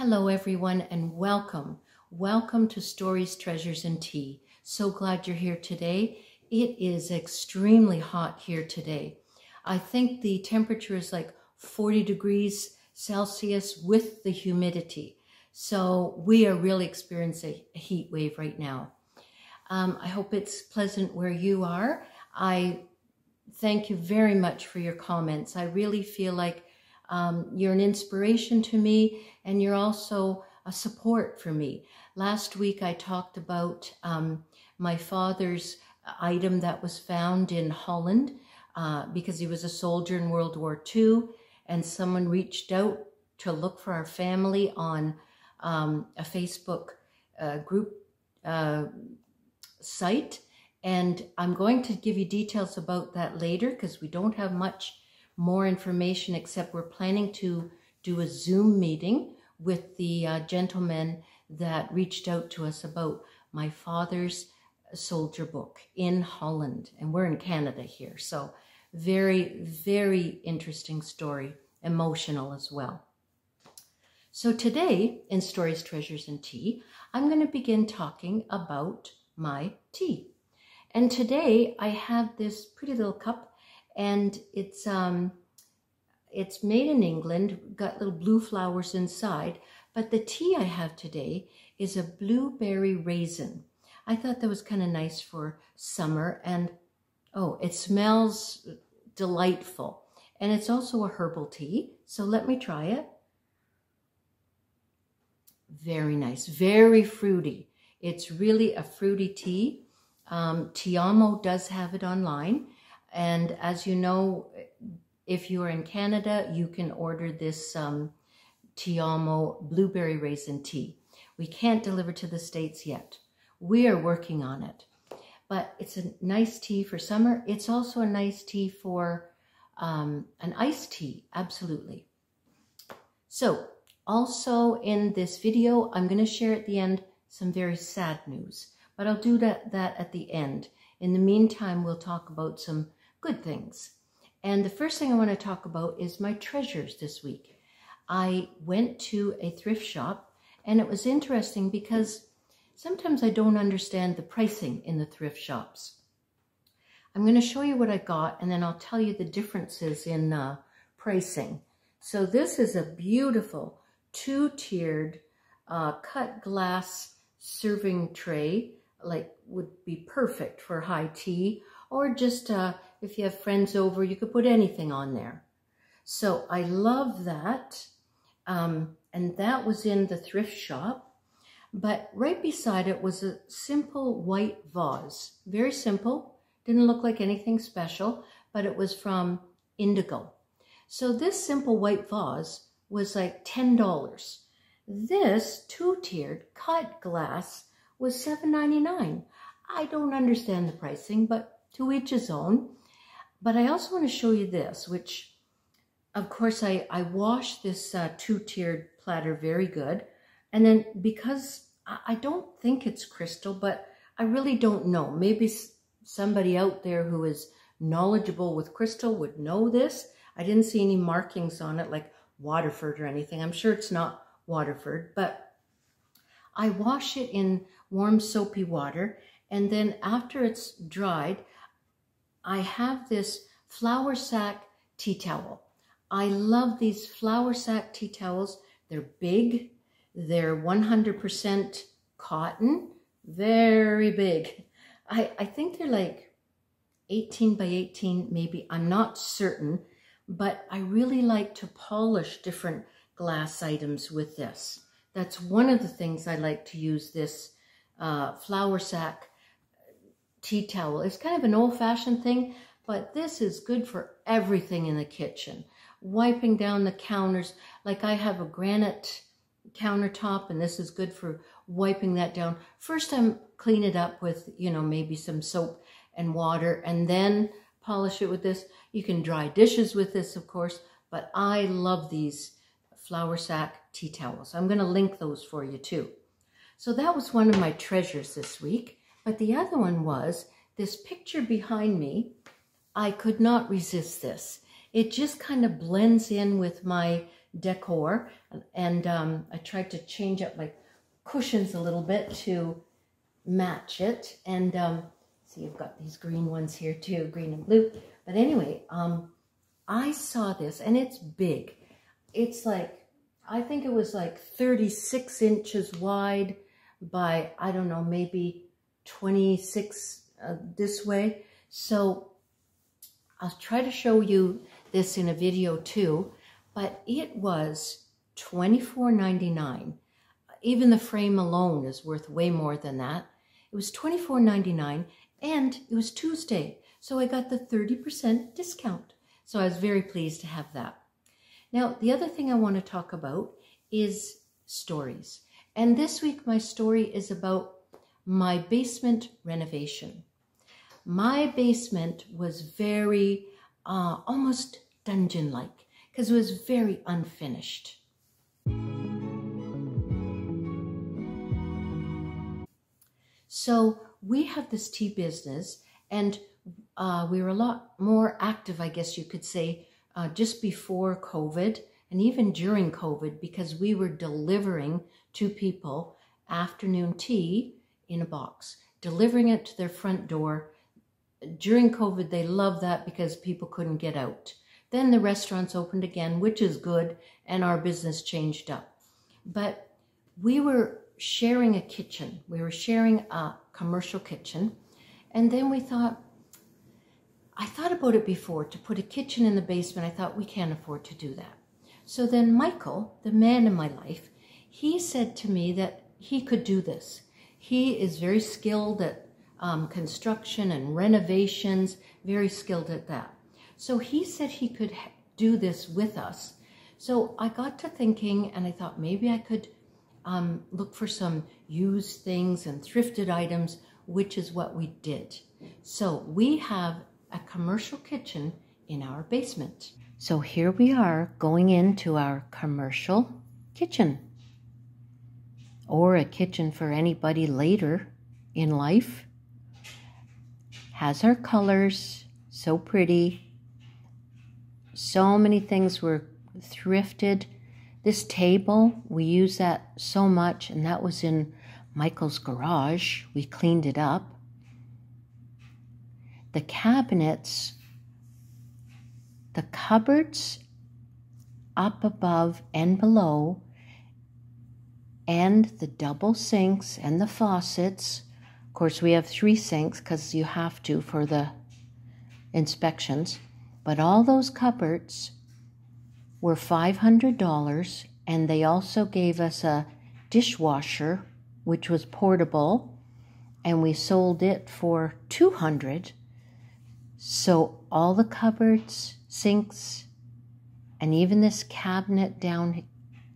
Hello, everyone, and welcome. Welcome to Stories, Treasures, and Tea. So glad you're here today. It is extremely hot here today. I think the temperature is like 40 degrees Celsius with the humidity. So we are really experiencing a heat wave right now. Um, I hope it's pleasant where you are. I thank you very much for your comments. I really feel like um, you're an inspiration to me and you're also a support for me. Last week I talked about um, my father's item that was found in Holland uh, because he was a soldier in World War II and someone reached out to look for our family on um, a Facebook uh, group uh, site. And I'm going to give you details about that later because we don't have much more information except we're planning to do a Zoom meeting with the uh, gentleman that reached out to us about my father's soldier book in Holland. And we're in Canada here. So very, very interesting story, emotional as well. So today in Stories, Treasures, and Tea, I'm going to begin talking about my tea. And today I have this pretty little cup and it's um, it's made in England, got little blue flowers inside, but the tea I have today is a blueberry raisin. I thought that was kind of nice for summer and oh, it smells delightful. And it's also a herbal tea, so let me try it. Very nice, very fruity. It's really a fruity tea. Um, Tiamo does have it online. And as you know, if you are in Canada, you can order this um, Tiamo blueberry raisin tea. We can't deliver to the States yet. We are working on it. But it's a nice tea for summer. It's also a nice tea for um, an iced tea, absolutely. So, also in this video, I'm going to share at the end some very sad news. But I'll do that, that at the end. In the meantime, we'll talk about some good things. And the first thing I want to talk about is my treasures this week. I went to a thrift shop and it was interesting because sometimes I don't understand the pricing in the thrift shops. I'm going to show you what I got and then I'll tell you the differences in uh, pricing. So this is a beautiful two-tiered uh, cut glass serving tray, like would be perfect for high tea or just uh, if you have friends over, you could put anything on there. So I love that. Um, and that was in the thrift shop. But right beside it was a simple white vase. Very simple. Didn't look like anything special, but it was from Indigo. So this simple white vase was like $10. This two-tiered cut glass was $7.99. I don't understand the pricing, but to each his own. But I also want to show you this, which, of course, I, I washed this uh, two-tiered platter very good. And then because I, I don't think it's crystal, but I really don't know. Maybe somebody out there who is knowledgeable with crystal would know this. I didn't see any markings on it like Waterford or anything. I'm sure it's not Waterford, but I wash it in warm soapy water. And then after it's dried, I have this flour sack tea towel. I love these flour sack tea towels. They're big. They're 100% cotton. Very big. I, I think they're like 18 by 18 maybe. I'm not certain. But I really like to polish different glass items with this. That's one of the things I like to use this uh, flour sack tea towel. It's kind of an old-fashioned thing, but this is good for everything in the kitchen. Wiping down the counters, like I have a granite countertop, and this is good for wiping that down. First, I'm clean it up with, you know, maybe some soap and water, and then polish it with this. You can dry dishes with this, of course, but I love these flour sack tea towels. I'm going to link those for you too. So that was one of my treasures this week. But the other one was this picture behind me. I could not resist this. It just kind of blends in with my decor. And um, I tried to change up my cushions a little bit to match it. And um, see, you've got these green ones here too, green and blue. But anyway, um, I saw this and it's big. It's like, I think it was like 36 inches wide by, I don't know, maybe 26 uh, this way. So I'll try to show you this in a video too, but it was $24.99. Even the frame alone is worth way more than that. It was $24.99 and it was Tuesday. So I got the 30% discount. So I was very pleased to have that. Now, the other thing I want to talk about is stories. And this week, my story is about my basement renovation. My basement was very, uh, almost dungeon-like because it was very unfinished. So we have this tea business and uh, we were a lot more active, I guess you could say, uh, just before COVID and even during COVID because we were delivering to people afternoon tea in a box, delivering it to their front door. During COVID, they loved that because people couldn't get out. Then the restaurants opened again, which is good, and our business changed up. But we were sharing a kitchen. We were sharing a commercial kitchen. And then we thought, I thought about it before to put a kitchen in the basement. I thought we can't afford to do that. So then Michael, the man in my life, he said to me that he could do this. He is very skilled at um, construction and renovations, very skilled at that. So he said he could do this with us. So I got to thinking and I thought maybe I could um, look for some used things and thrifted items, which is what we did. So we have a commercial kitchen in our basement. So here we are going into our commercial kitchen or a kitchen for anybody later in life. Has our colors, so pretty. So many things were thrifted. This table, we use that so much, and that was in Michael's garage. We cleaned it up the cabinets, the cupboards up above and below, and the double sinks and the faucets. Of course, we have three sinks because you have to for the inspections. But all those cupboards were $500, and they also gave us a dishwasher, which was portable, and we sold it for 200 so all the cupboards, sinks, and even this cabinet down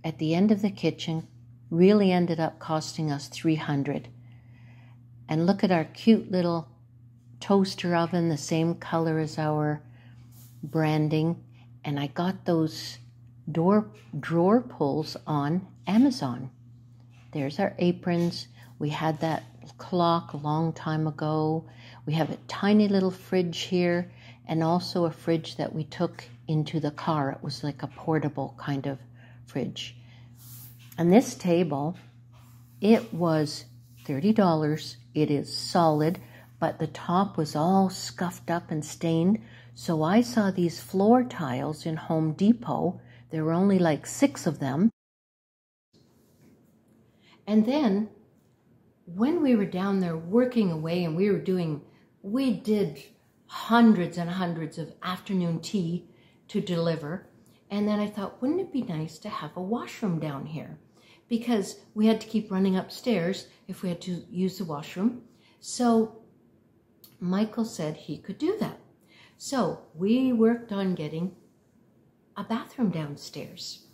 at the end of the kitchen really ended up costing us 300 and look at our cute little toaster oven the same color as our branding. And i got those door drawer pulls on amazon. There's our aprons. We had that clock a long time ago. We have a tiny little fridge here and also a fridge that we took into the car. It was like a portable kind of fridge. And this table, it was $30. It is solid, but the top was all scuffed up and stained. So I saw these floor tiles in Home Depot. There were only like six of them. And then when we were down there working away and we were doing we did hundreds and hundreds of afternoon tea to deliver. And then I thought, wouldn't it be nice to have a washroom down here? Because we had to keep running upstairs if we had to use the washroom. So Michael said he could do that. So we worked on getting a bathroom downstairs.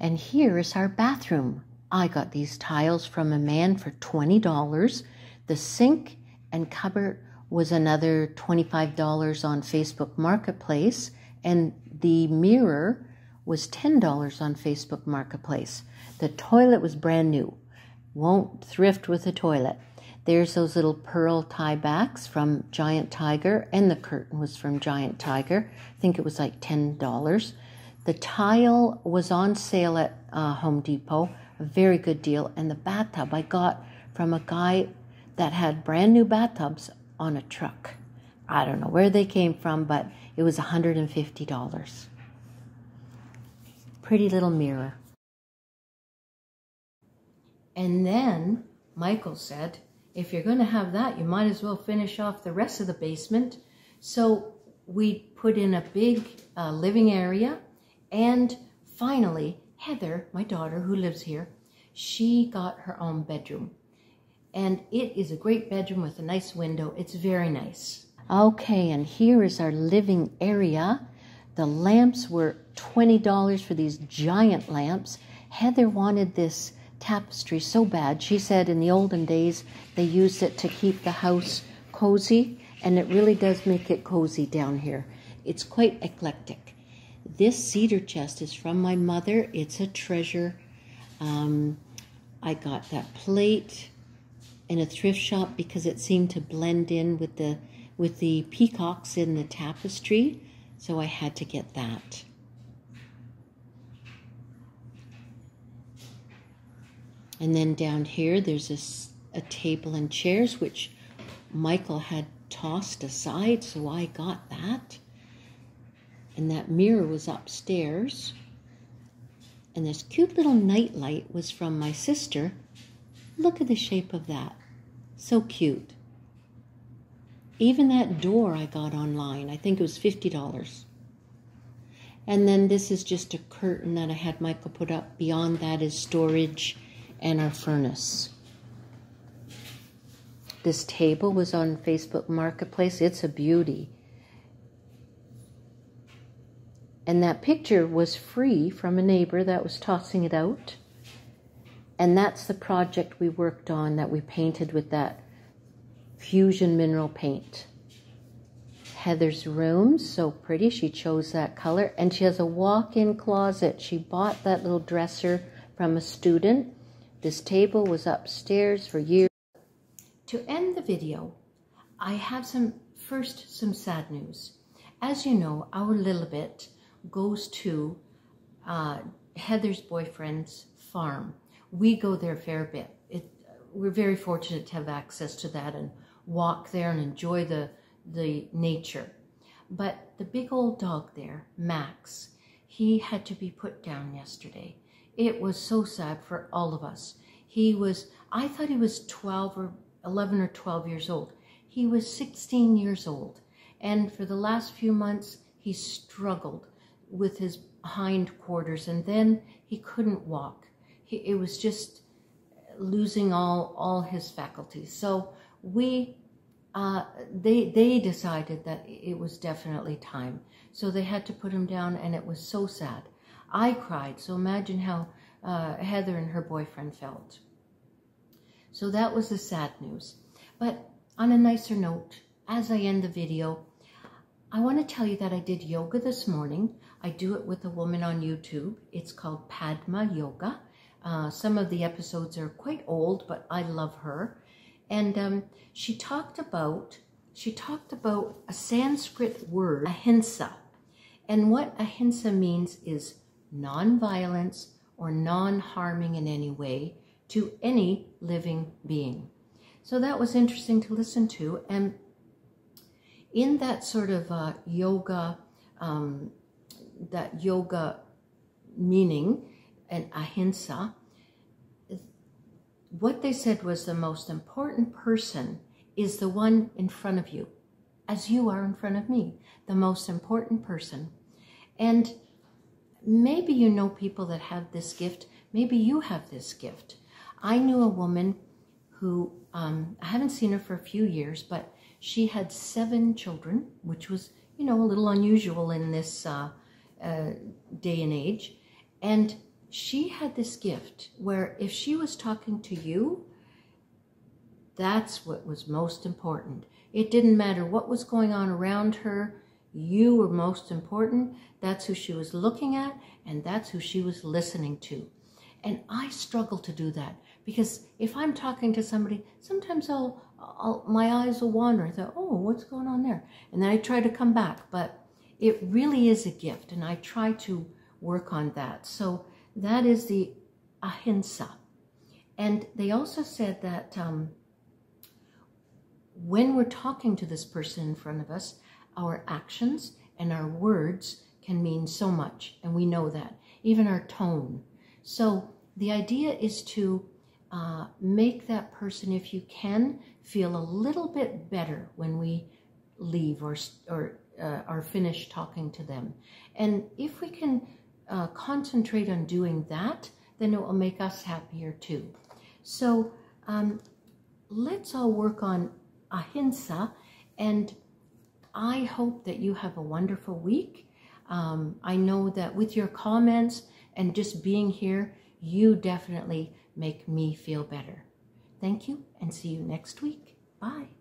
And here is our bathroom. I got these tiles from a man for $20. The sink and cupboard was another $25 on Facebook Marketplace, and the mirror was $10 on Facebook Marketplace. The toilet was brand new. Won't thrift with a toilet. There's those little pearl tie backs from Giant Tiger, and the curtain was from Giant Tiger. I think it was like $10. The tile was on sale at uh, Home Depot, a very good deal. And the bathtub I got from a guy that had brand new bathtubs on a truck. I don't know where they came from, but it was $150. Pretty little mirror. And then Michael said, if you're going to have that, you might as well finish off the rest of the basement. So we put in a big uh, living area. And finally, Heather, my daughter who lives here, she got her own bedroom. And it is a great bedroom with a nice window. It's very nice. Okay, and here is our living area. The lamps were $20 for these giant lamps. Heather wanted this tapestry so bad. She said in the olden days they used it to keep the house cozy, and it really does make it cozy down here. It's quite eclectic. This cedar chest is from my mother. It's a treasure. Um, I got that plate in a thrift shop because it seemed to blend in with the with the peacocks in the tapestry, so I had to get that. And then down here, there's a, a table and chairs, which Michael had tossed aside, so I got that. And that mirror was upstairs. And this cute little nightlight was from my sister. Look at the shape of that. So cute. Even that door I got online, I think it was $50. And then this is just a curtain that I had Michael put up. Beyond that is storage and our furnace. This table was on Facebook Marketplace. It's a beauty. And that picture was free from a neighbor that was tossing it out. And that's the project we worked on that we painted with that fusion mineral paint. Heather's room, so pretty. She chose that color. And she has a walk-in closet. She bought that little dresser from a student. This table was upstairs for years. To end the video, I have some, first, some sad news. As you know, our Lilibet goes to uh, Heather's boyfriend's farm we go there a fair bit. It, we're very fortunate to have access to that and walk there and enjoy the, the nature. But the big old dog there, Max, he had to be put down yesterday. It was so sad for all of us. He was, I thought he was 12 or 11 or 12 years old. He was 16 years old. And for the last few months, he struggled with his hind quarters and then he couldn't walk he, it was just losing all all his faculties. So we uh, they they decided that it was definitely time. So they had to put him down, and it was so sad. I cried. So imagine how uh, Heather and her boyfriend felt. So that was the sad news. But on a nicer note, as I end the video, I want to tell you that I did yoga this morning. I do it with a woman on YouTube. It's called Padma Yoga. Uh, some of the episodes are quite old, but I love her. And um, she talked about she talked about a Sanskrit word, ahimsa. And what ahimsa means is non-violence or non-harming in any way to any living being. So that was interesting to listen to. And in that sort of uh, yoga, um, that yoga meaning, and ahimsa, what they said was the most important person is the one in front of you, as you are in front of me, the most important person. And maybe you know people that have this gift. Maybe you have this gift. I knew a woman who, um, I haven't seen her for a few years, but she had seven children, which was, you know, a little unusual in this uh, uh, day and age. And she had this gift where if she was talking to you, that's what was most important. It didn't matter what was going on around her. You were most important. That's who she was looking at, and that's who she was listening to. And I struggle to do that because if I'm talking to somebody, sometimes I'll, I'll my eyes will wander and thought, oh, what's going on there? And then I try to come back, but it really is a gift, and I try to work on that. So that is the ahimsa. And they also said that um, when we're talking to this person in front of us, our actions and our words can mean so much, and we know that, even our tone. So the idea is to uh, make that person, if you can, feel a little bit better when we leave or, or uh, are finished talking to them. And if we can uh, concentrate on doing that, then it will make us happier too. So um, let's all work on ahimsa and I hope that you have a wonderful week. Um, I know that with your comments and just being here, you definitely make me feel better. Thank you and see you next week. Bye.